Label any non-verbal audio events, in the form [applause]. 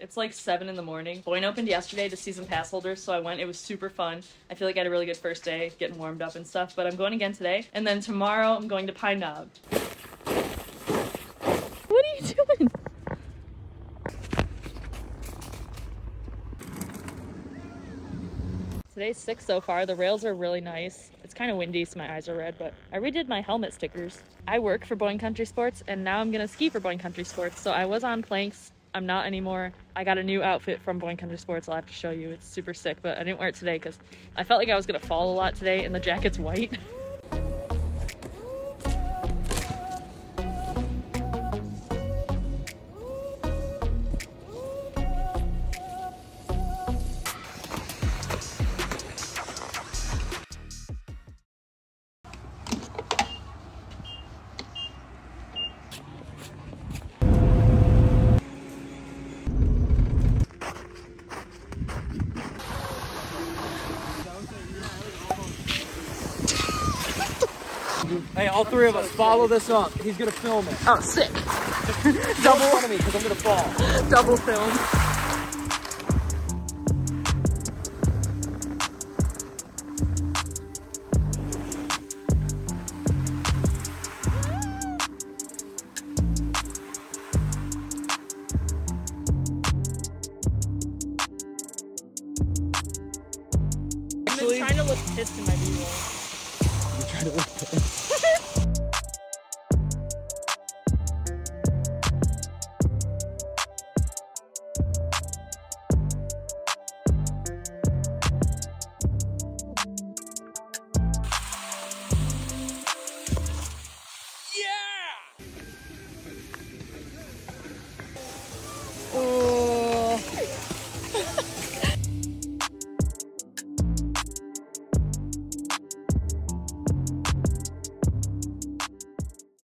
It's like 7 in the morning. Boyne opened yesterday to season pass holders, so I went. It was super fun. I feel like I had a really good first day getting warmed up and stuff, but I'm going again today. And then tomorrow I'm going to Pine Knob. What are you doing? Today's six so far. The rails are really nice. It's kind of windy, so my eyes are red, but I redid my helmet stickers. I work for Boyne Country Sports, and now I'm gonna ski for Boyne Country Sports. So I was on planks. I'm not anymore. I got a new outfit from Boyne Country Sports. I'll have to show you. It's super sick, but I didn't wear it today because I felt like I was gonna fall a lot today, and the jacket's white. [laughs] Hey, all three of us, follow this up. He's gonna film it. Oh, sick! [laughs] Double front of me, because I'm gonna fall. Double film. I've been Actually- trying to look pissed in my B-roll. I'm trying to whip it.